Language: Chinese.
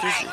真是